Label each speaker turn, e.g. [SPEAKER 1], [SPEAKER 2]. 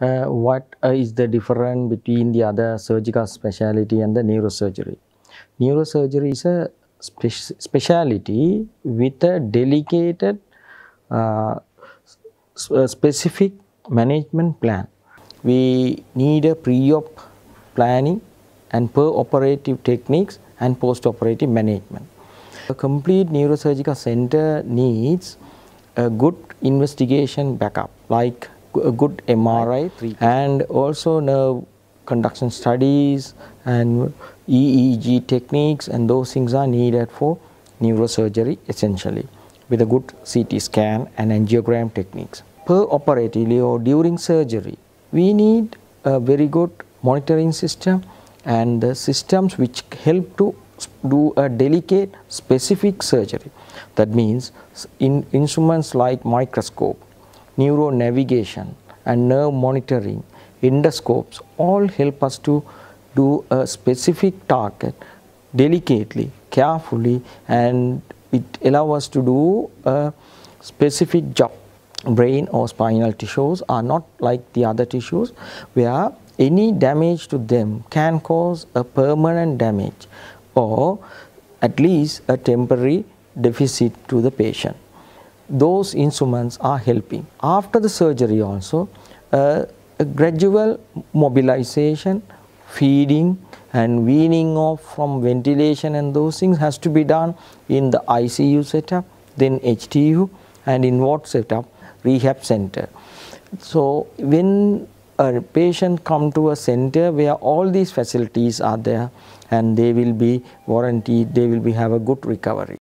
[SPEAKER 1] Uh, what uh, is the difference between the other surgical specialty and the neurosurgery? Neurosurgery is a spe- specialty with a dedicated uh, uh, specific management plan. We need a pre-op planning and per-operative techniques and post-operative management. A complete neurosurgical center needs a good investigation backup like good MRI and also nerve uh, conduction studies and EEG techniques and those things are needed for neurosurgery essentially with a good CT scan and angiogram techniques. Per operatively or during surgery, we need a very good monitoring system and the systems which help to do a delicate specific surgery. That means in instruments like microscope, neuro navigation and nerve monitoring, endoscopes all help us to do a specific target delicately, carefully and it allow us to do a specific job. Brain or spinal tissues are not like the other tissues where any damage to them can cause a permanent damage or at least a temporary deficit to the patient those instruments are helping. After the surgery also, uh, a gradual mobilization, feeding and weaning off from ventilation and those things has to be done in the ICU setup, then HDU and in what setup, rehab center. So when a patient come to a center where all these facilities are there and they will be warranted, they will be have a good recovery.